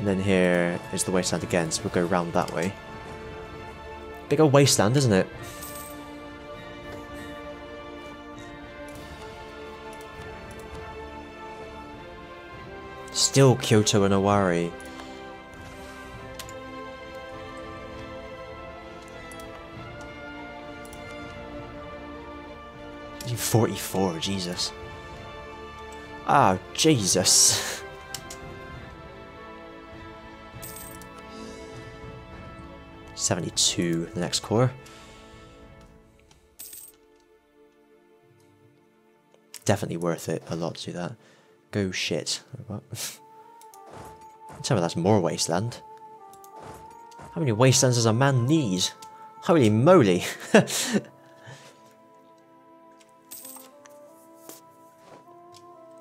And then here is the wasteland again, so we'll go round that way. Big old wasteland, isn't it? Still Kyoto and Owari. 44, Jesus. Ah, oh, Jesus. Seventy-two, the next core. Definitely worth it a lot to do that. Go shit. Tell me that's more wasteland. How many wastelands does a man need? Holy moly!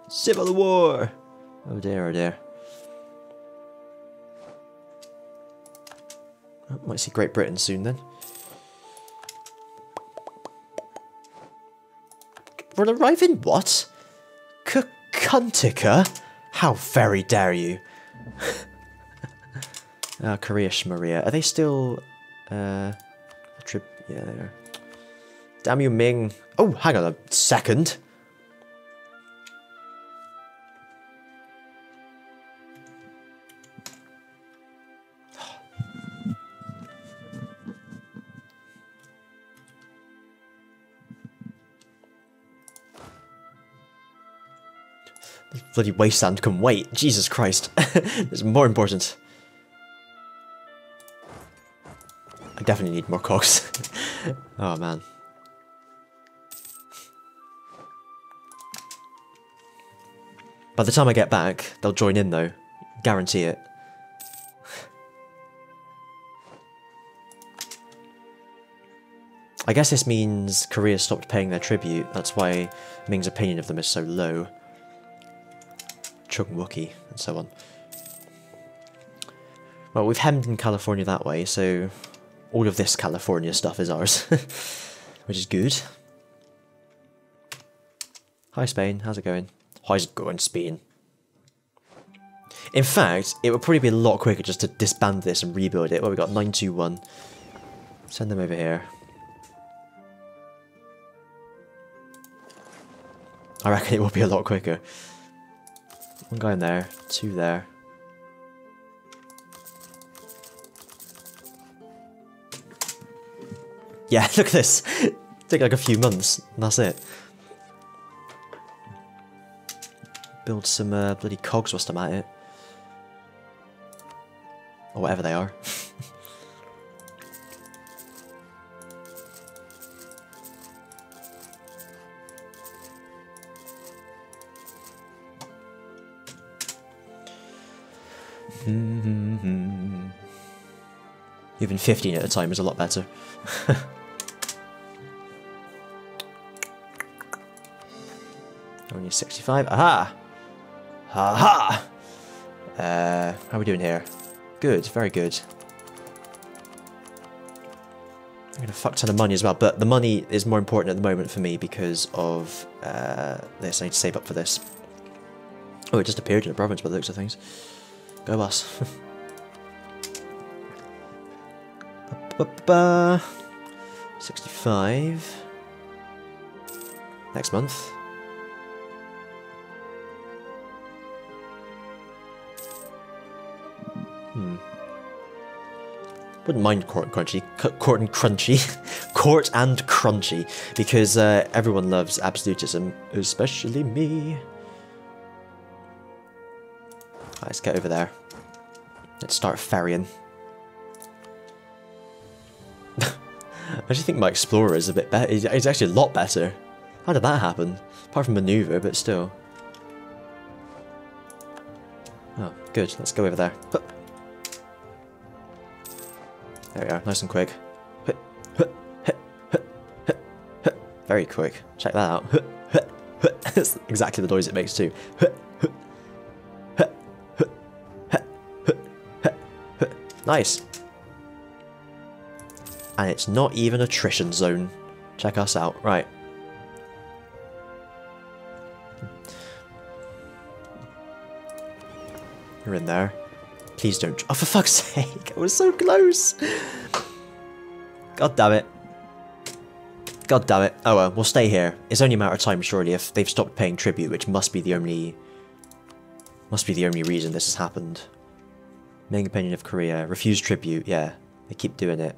Civil War! Oh dear, oh dear. Might see Great Britain soon then. We're arriving what? Kukuntika? How very dare you? uh, Korea Shmaria. Are they still... Uh, trip? Yeah, they are. Damn you, Ming. Oh, hang on a second. Bloody wasteland can wait. Jesus Christ. it's more important. I definitely need more cogs. oh man. By the time I get back, they'll join in though. Guarantee it. I guess this means Korea stopped paying their tribute, that's why Ming's opinion of them is so low. Chung Wookie, and so on. Well, we've hemmed in California that way, so all of this California stuff is ours, which is good. Hi Spain, how's it going? How's it going, Spain? In fact, it would probably be a lot quicker just to disband this and rebuild it. Well, we got 921. Send them over here. I reckon it will be a lot quicker. One guy in there, two there. Yeah, look at this. Take like a few months, and that's it. Build some uh, bloody cogs whilst I'm at it. Or whatever they are. 15 at a time is a lot better. Only 65. Aha! Aha! Uh, how are we doing here? Good, very good. I'm gonna fuck ton of money as well, but the money is more important at the moment for me because of uh, this. I need to save up for this. Oh, it just appeared in the province by the looks of things. Go us. 65. Next month. Hmm. Wouldn't mind Court and Crunchy. Court and Crunchy. Court and Crunchy. Because uh, everyone loves absolutism, especially me. Right, let's get over there. Let's start ferrying. I actually think my Explorer is a bit better. It's actually a lot better. How did that happen? Apart from maneuver, but still. Oh, good. Let's go over there. There we are. Nice and quick. Very quick. Check that out. That's exactly the noise it makes too. Nice. And it's not even a attrition zone. Check us out. Right. You're in there. Please don't. Oh, for fuck's sake. I was so close. God damn it. God damn it. Oh well, we'll stay here. It's only a matter of time, surely, if they've stopped paying tribute, which must be the only... Must be the only reason this has happened. Ming opinion of Korea. Refuse tribute, yeah. They keep doing it.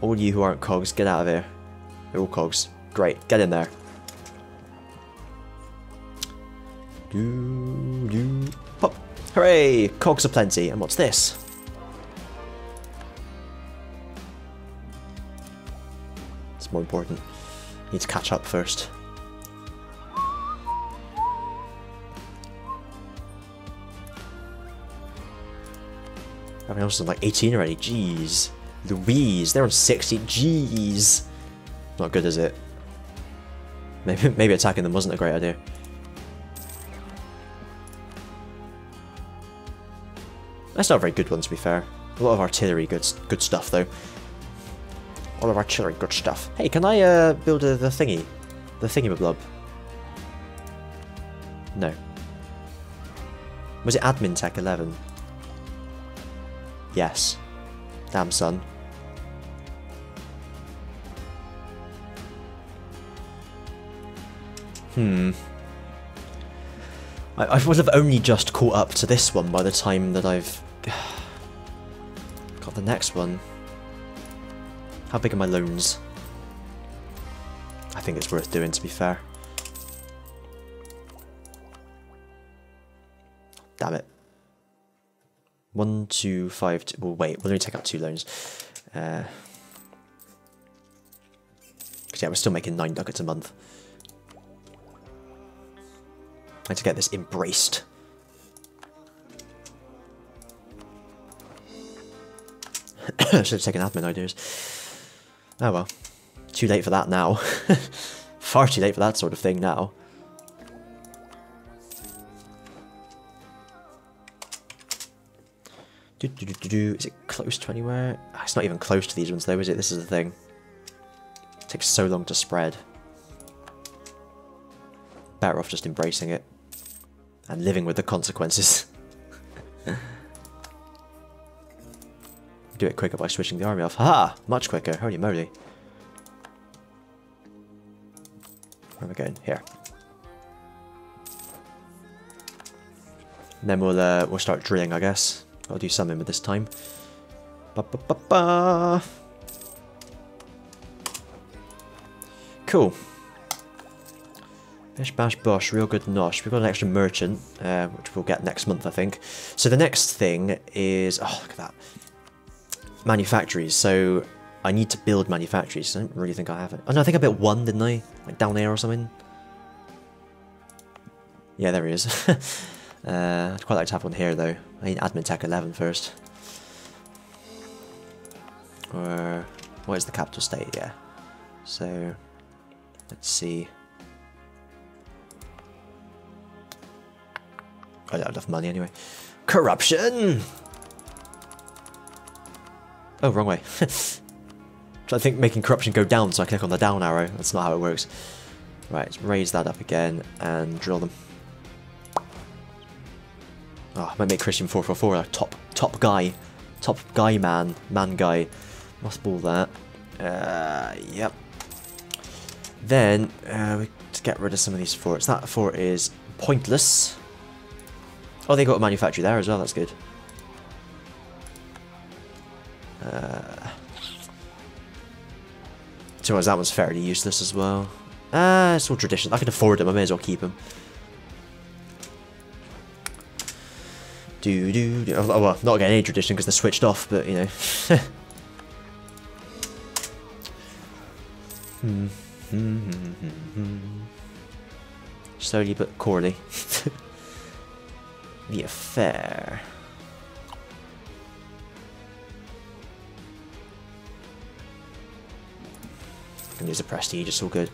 All you who aren't cogs, get out of here. They're all cogs. Great, get in there. Do, do, pop. Hooray! Cogs aplenty. And what's this? It's more important. Need to catch up first. Everyone else is like 18 already. Jeez. Louise, they're on 60. Jeez. Not good, is it? Maybe, maybe attacking them wasn't a great idea. That's not a very good one, to be fair. A lot of artillery, good good stuff, though. All of artillery, good stuff. Hey, can I uh, build a, the thingy? The thingy blob? No. Was it admin tech 11? Yes. Damn, son. Hmm. I, I would have only just caught up to this one by the time that I've got the next one. How big are my loans? I think it's worth doing, to be fair. Damn it. One, two, five, two. Well, wait, we'll only take out two loans. Uh, yeah, we're still making nine ducats a month. I need to get this embraced. Should have taken admin ideas. Oh well. Too late for that now. Far too late for that sort of thing now. Do, do, do, do, Is it close to anywhere? Ah, it's not even close to these ones though, is it? This is the thing. It takes so long to spread. Better off just embracing it. And living with the consequences. Do it quicker by switching the army off. Ha! Much quicker. Holy moly. Where am I going? Here. And then we'll uh, we'll start drilling, I guess. I'll do something with this time. Ba -ba -ba -ba. Cool. Bish bash bosh, real good nosh. We've got an extra merchant, uh, which we'll get next month, I think. So the next thing is... Oh, look at that. Manufactories. So I need to build manufactories. I don't really think I have it. Oh, no, I think I built one, didn't I? Like down there or something? Yeah, there he is. uh, I'd quite like to have one here, though. I need admin tech 11 first. Or... Where's the capital state? Yeah. So... Let's see... I don't have enough money anyway. Corruption! Oh, wrong way. I think making corruption go down, so I click on the down arrow. That's not how it works. Right, raise that up again and drill them. Oh, I might make Christian 444 a top top guy. Top guy man. Man guy. Must ball that. Uh, yep. Then, uh, we get rid of some of these forts. That fort is pointless. Oh, they got a manufacturer there as well, that's good. Uh, to that one's fairly useless as well. Ah, uh, it's all tradition. I can afford them, I may as well keep them. Do do do. Oh, well, not getting any tradition because they're switched off, but you know. hmm. Slowly but corely. the affair. Can use a prestige, it's all good.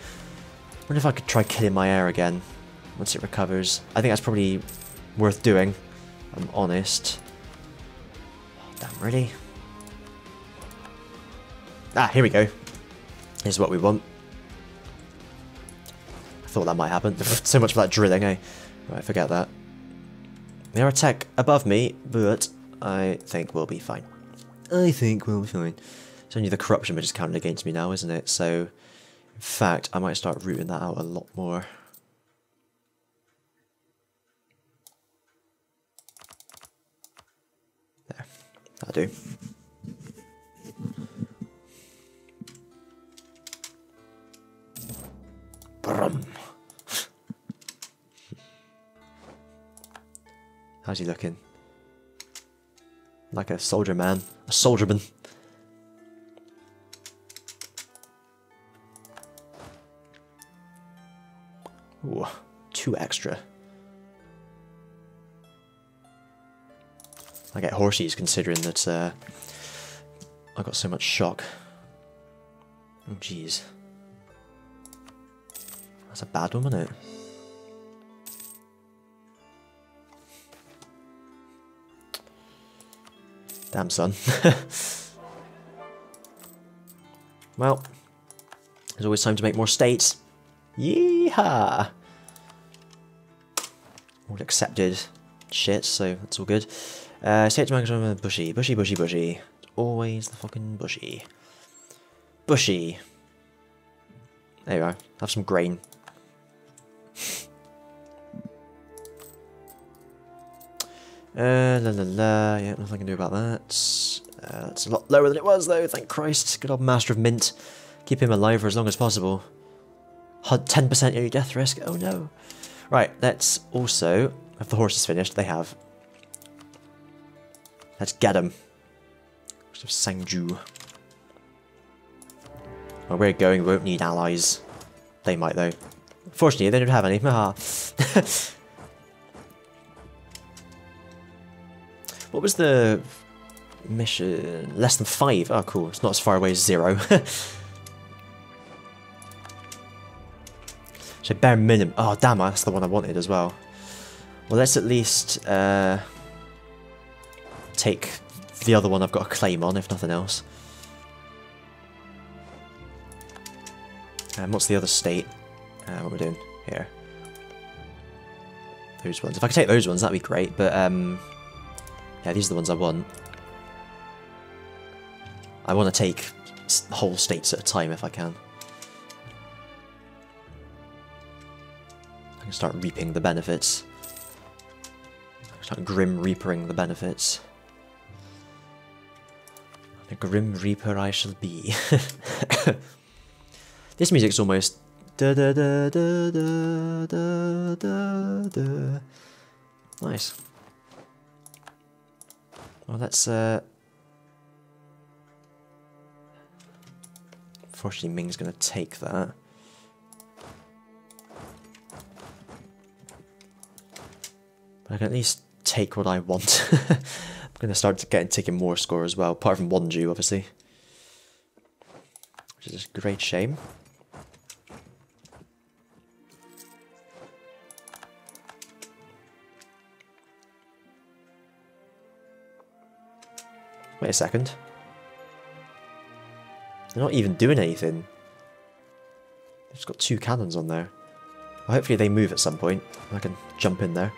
Wonder if I could try killing my heir again once it recovers. I think that's probably worth doing. I'm honest. Oh, damn, really? Ah, here we go. Here's what we want. I thought that might happen. so much for that drilling, eh? Right, forget that. They are attack above me, but I think we'll be fine. I think we'll be fine. It's only the corruption which is counted against me now, isn't it? So, in fact, I might start rooting that out a lot more. There. I do. Brum. How's he looking? Like a soldier man. A soldierman. Ooh, two extra. I get horses considering that uh, I got so much shock. Oh jeez. That's a bad one, isn't it? Damn son. well, there's always time to make more states. Yeehaw! All accepted shit, so that's all good. Uh, stage maximum bushy, bushy, bushy, bushy. Always the fucking bushy. Bushy. There you go. Have some grain. Uh, la la la, yeah, nothing I can do about that. Uh, that's a lot lower than it was though, thank Christ. Good old Master of Mint. Keep him alive for as long as possible. 10% your death risk, oh no. Right, let's also, if the horse is finished, they have Let's get him. Sangju. Where we're going, we won't need allies. They might, though. Fortunately, they don't have any. what was the mission? Less than five? Oh, cool. It's not as far away as zero. so bare minimum. Oh, damn, that's the one I wanted as well. Well, let's at least... Uh, take the other one I've got a claim on, if nothing else. And um, what's the other state? Uh, what we're doing here? Those ones. If I could take those ones, that'd be great. But um, yeah, these are the ones I want. I want to take whole states at a time if I can. I can start reaping the benefits. I can start grim reapering the benefits. The grim reaper I shall be. this music's almost... Da, da, da, da, da, da, da. Nice. Well, that's uh. Unfortunately, Ming's gonna take that. But I can at least take what I want. I'm going to start getting taking more score as well, apart from Wonju, obviously. Which is a great shame. Wait a second. They're not even doing anything. They've just got two cannons on there. Well, hopefully they move at some point. I can jump in there.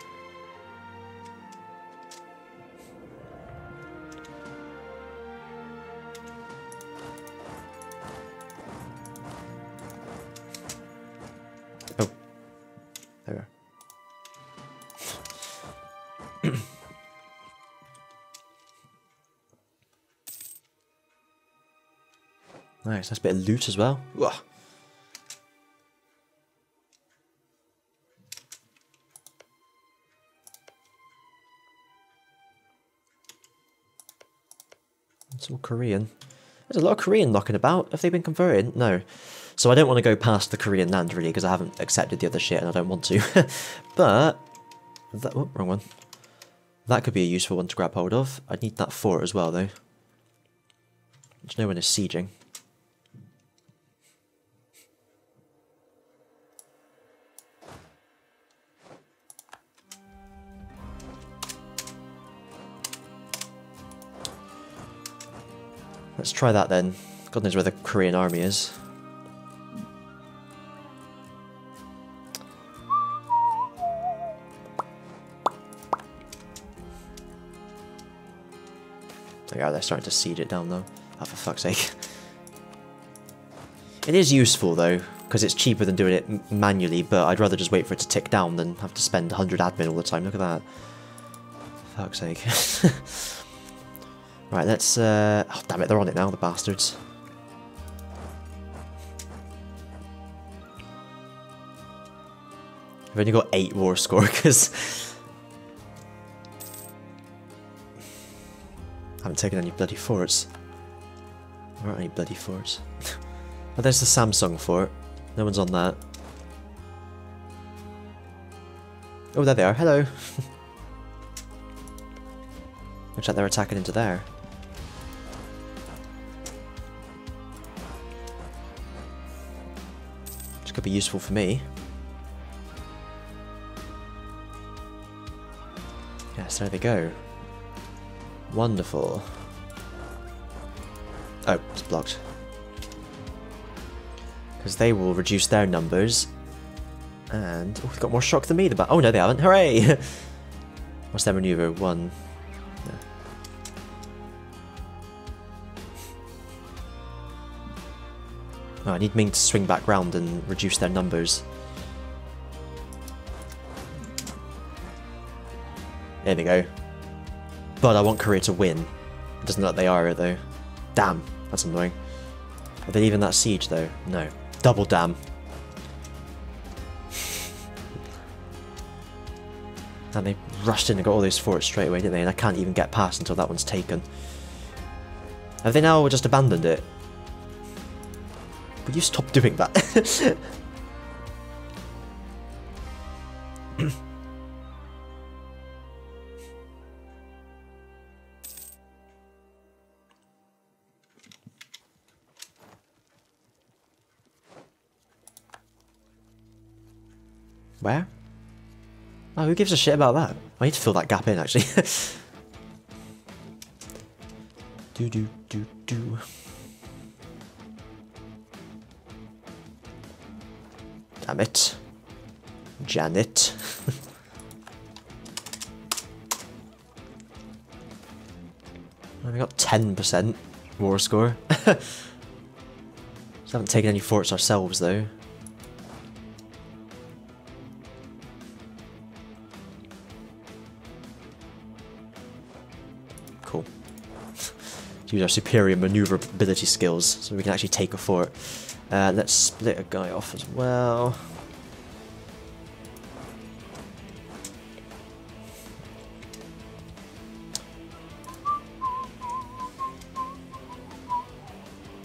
Nice, nice bit of loot as well. It's all Korean. There's a lot of Korean knocking about. Have they been converted? No. So I don't want to go past the Korean land really because I haven't accepted the other shit and I don't want to. but that oh, wrong one. That could be a useful one to grab hold of. I'd need that fort as well though. Which no one is sieging. Let's try that then. God knows where the Korean army is. Yeah, they're starting to seed it down though. Oh, for fuck's sake. It is useful though, because it's cheaper than doing it manually, but I'd rather just wait for it to tick down than have to spend 100 admin all the time. Look at that. For fuck's sake. right, let's... Uh... Oh, damn it, they're on it now, the bastards. I've only got 8 war score, because... I haven't taken any bloody forts. There aren't any bloody forts. oh, there's the Samsung fort. No one's on that. Oh, there they are. Hello. Looks like they're attacking into there. Could be useful for me. Yes, there they go. Wonderful. Oh, it's blocked. Because they will reduce their numbers. And... Oh, they've got more shock than me. The oh, no, they haven't. Hooray! What's their maneuver? One. Oh, I need Ming to swing back round and reduce their numbers. There we go. But I want Korea to win. It doesn't look like they are, though. Damn, that's annoying. Are they even that siege, though? No. Double damn. and they rushed in and got all those forts straight away, didn't they? And I can't even get past until that one's taken. Have they now just abandoned it? Will you stop doing that? Where? Oh, who gives a shit about that? I need to fill that gap in, actually. do do do do. Damn it. Janet. we got 10% war score. Just haven't taken any forts ourselves, though. Cool. Use our superior maneuverability skills so we can actually take a fort. Uh, let's split a guy off as well.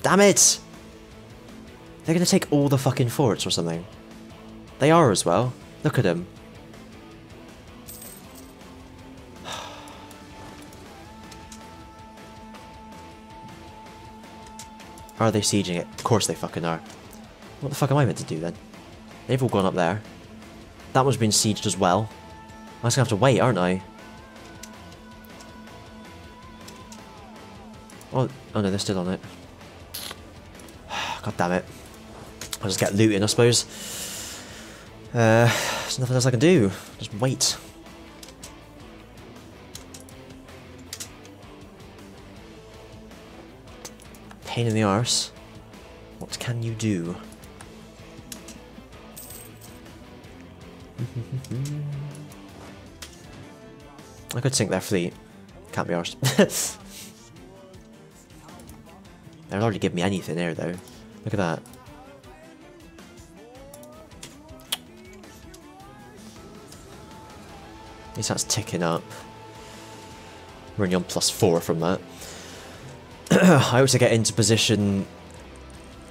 Damn it! They're gonna take all the fucking forts or something. They are as well. Look at them. Are they sieging it? Of course they fucking are. What the fuck am I meant to do then? They've all gone up there. That one's been sieged as well. I'm just gonna have to wait, aren't I? Oh, oh no, they're still on it. God damn it. I'll just get looting, I suppose. Uh, there's nothing else I can do. Just wait. Pain in the arse. What can you do? I could sink their fleet. Can't be arsed. They'll already give me anything there, though. Look at that. At least that's ticking up. We're only on plus four from that. I hope to get into position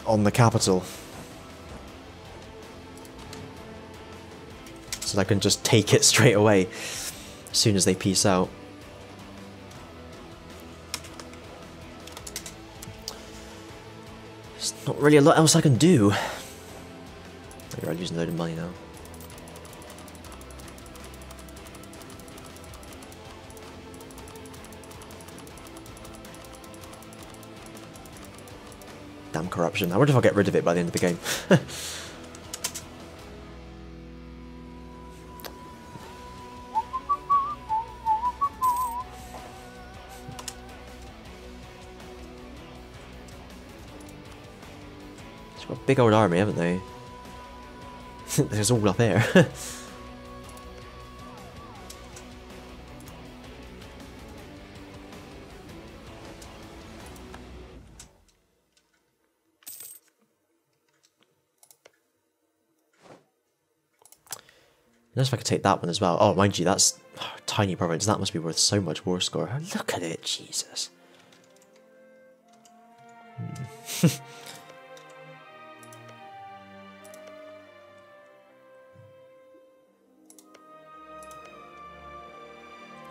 on the capital. So I can just take it straight away as soon as they peace out. There's not really a lot else I can do. You're losing a load of money now. Damn corruption. I wonder if I'll get rid of it by the end of the game. Got a big old army, haven't they? There's all up there. Unless if I could take that one as well. Oh, mind you, that's oh, tiny province. That must be worth so much war score. Look at it, Jesus. Hmm.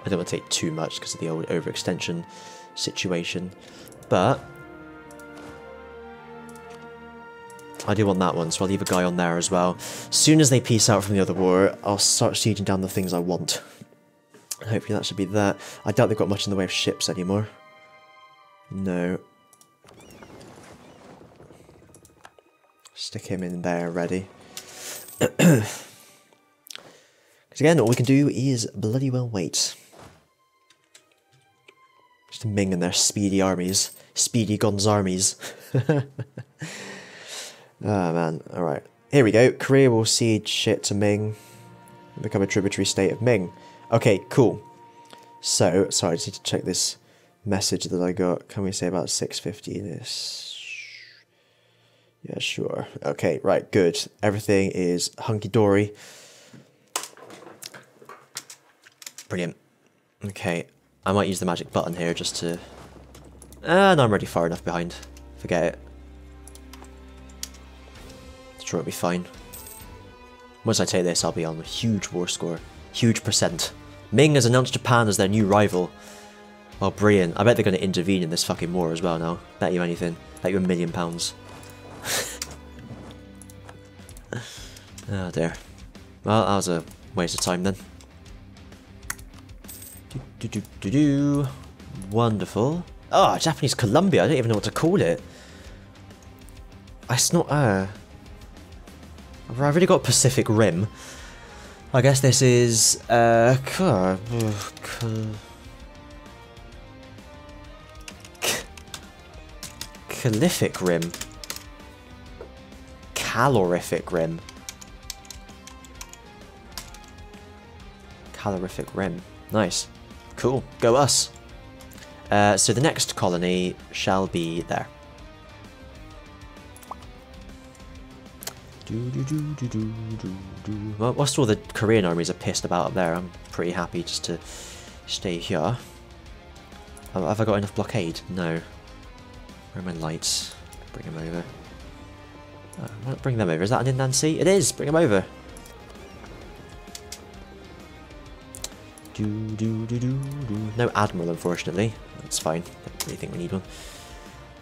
I don't want to take too much because of the old overextension situation, but I do want that one, so I'll leave a guy on there as well. Soon as they peace out from the other war, I'll start sieging down the things I want. Hopefully that should be that. I doubt they've got much in the way of ships anymore. No. Stick him in there ready. Because again, all we can do is bloody well wait. Just Ming and their speedy armies. Speedy Gon's armies. oh man, alright. Here we go. Korea will cede shit to Ming. Become a tributary state of Ming. Okay, cool. So, sorry, I just need to check this message that I got. Can we say about 650 this? Yeah, sure. Okay, right, good. Everything is hunky-dory. Brilliant. Okay, I might use the magic button here just to... Ah, no, I'm already far enough behind. Forget it. Sure, it'll be fine. Once I take this, I'll be on a huge war score. Huge percent. Ming has announced Japan as their new rival. Oh, brilliant. I bet they're going to intervene in this fucking war as well now. Bet you anything. Bet you a million pounds. oh dear. Well, that was a waste of time then. Do, do, do, do, Wonderful. Oh, Japanese Columbia. I don't even know what to call it. It's not, uh... I've already got Pacific Rim. I guess this is, uh... Calorific Rim. Calorific Rim. Calorific Rim. Nice. Cool, go us. Uh, so the next colony shall be there. Well, whilst all the Korean armies are pissed about up there, I'm pretty happy just to stay here. Have I got enough blockade? No. Where are my lights? Bring them over. Oh, bring them over. Is that an inland sea? It is! Bring them over. Do, do, do, do, do. No Admiral, unfortunately. That's fine. Don't really think we need one.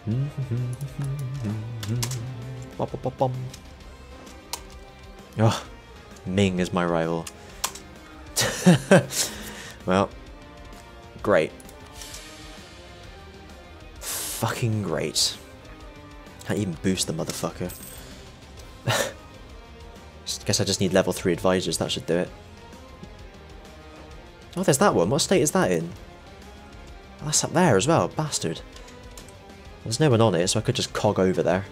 Mm-hmm, mm-hmm, mm-hmm. Oh, Ming is my rival. well, great. Fucking great. Can't even boost the motherfucker. Guess I just need level 3 advisors, that should do it. Oh, there's that one. What state is that in? That's up there as well. Bastard. There's no one on it, so I could just cog over there.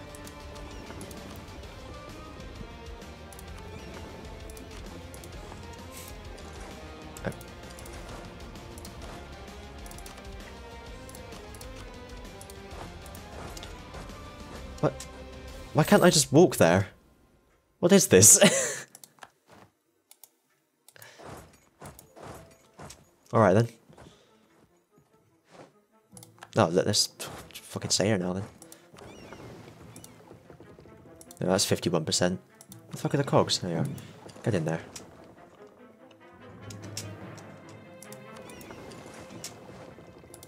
Why can't I just walk there? What is this? Alright then. Oh, let's fucking stay here now then. No, that's 51%. the fuck are the cogs? There you are. Get in there.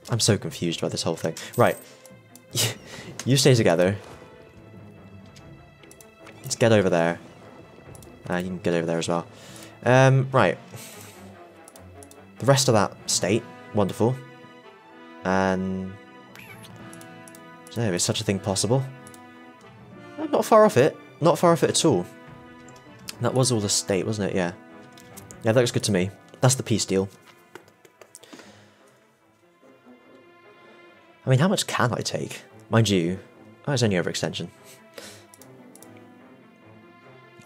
I'm so confused about this whole thing. Right. you stay together. Get over there. Uh, you can get over there as well. Um, right. The rest of that state, wonderful. And... Is such a thing possible. I'm not far off it. Not far off it at all. That was all the state, wasn't it? Yeah. Yeah, that looks good to me. That's the peace deal. I mean, how much can I take? Mind you, oh, it's only overextension.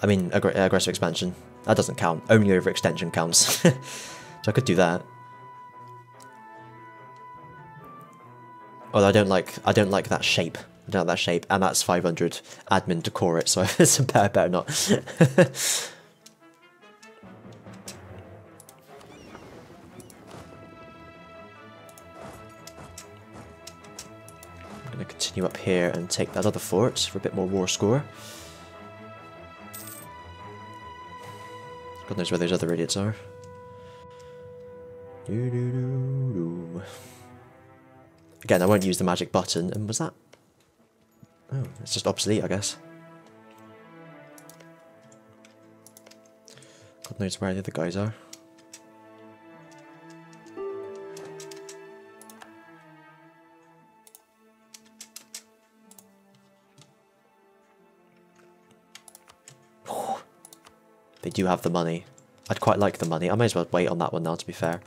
I mean, aggr aggressive expansion. That doesn't count. Only overextension counts. so I could do that. Although I don't like, I don't like that shape. I don't like that shape, and that's 500 admin to core it, so it's better, better not. I'm going to continue up here and take that other fort for a bit more war score. God knows where those other idiots are. Again, I won't use the magic button. And was that? Oh, it's just obsolete, I guess. God knows where the other guys are. They do have the money. I'd quite like the money. I may as well wait on that one now, to be fair.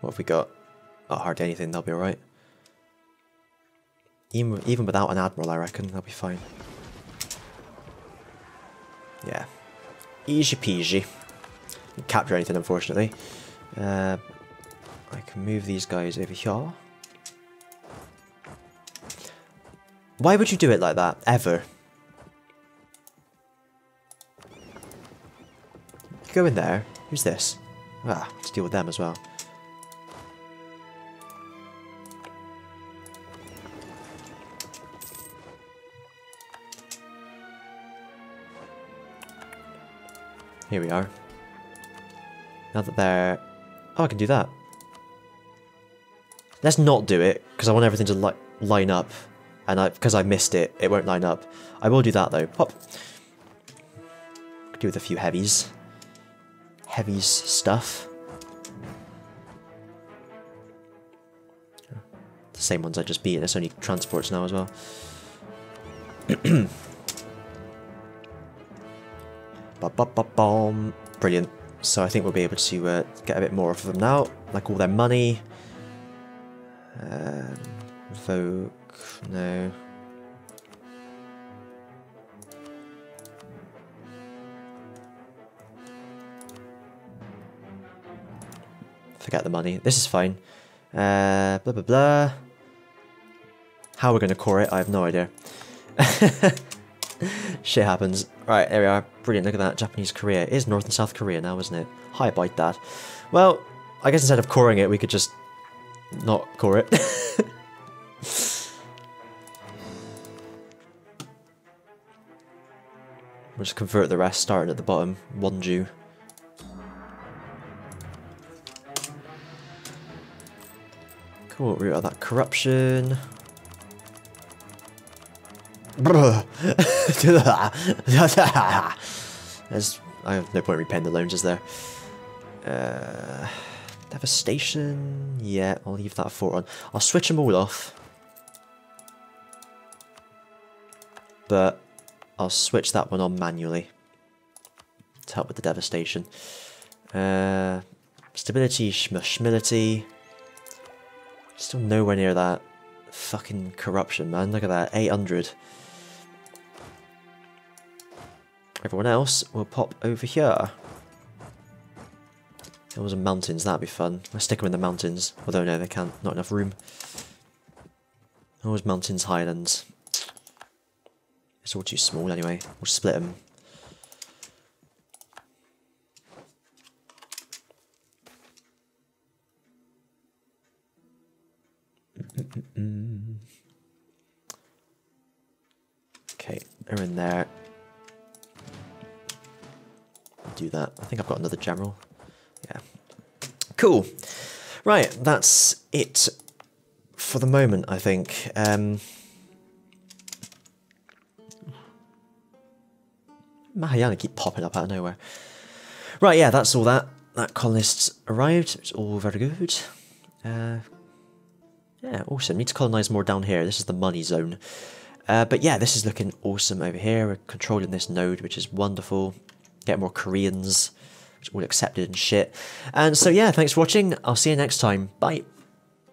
What have we got? Oh, hardly anything, they'll be alright. Even, even without an admiral, I reckon, they'll be fine. Yeah. Easy peasy. capture anything, unfortunately. Uh, I can move these guys over here. Why would you do it like that, ever? Go in there. Who's this? Ah, let's deal with them as well. Here we are. Now that they're... Oh, I can do that. Let's not do it, because I want everything to li line up and I because I missed it, it won't line up. I will do that though. Pop. Could do with a few heavies. Heavies stuff. The same ones I just beat, it's only transports now as well. ba -ba -ba -bom. Brilliant. So I think we'll be able to uh, get a bit more of them now, like all their money. Um, vote no. Forget the money. This is fine. Uh, blah, blah, blah. How we're going to core it, I have no idea. Shit happens. Right, there we are. Brilliant, look at that. Japanese Korea. It is North and South Korea now, isn't it? Hi, bite that. Well, I guess instead of coring it, we could just not core it. We'll just convert the rest starting at the bottom. Wonju. Cool, root out that corruption. There's, I have no point repaying the loans, is there? Uh, devastation. Yeah, I'll leave that fort on. I'll switch them all off. But I'll switch that one on manually to help with the devastation. Uh, stability, schmility. Still nowhere near that fucking corruption, man. Look at that, 800. Everyone else will pop over here. There was a mountains, that'd be fun. I'll stick them in the mountains. Although no, they can't, not enough room. Always mountains, highlands. It's all too small anyway. We'll split them. Okay, they're in there. Do that. I think I've got another general. Yeah. Cool. Right, that's it for the moment, I think. Um, Mahayana keep popping up out of nowhere. Right, yeah, that's all that. That colonists arrived. It's all very good. Uh, yeah, awesome. Need to colonize more down here. This is the money zone. Uh, but yeah, this is looking awesome over here. We're controlling this node, which is wonderful. Get more Koreans, which all accepted and shit. And so yeah, thanks for watching. I'll see you next time. Bye.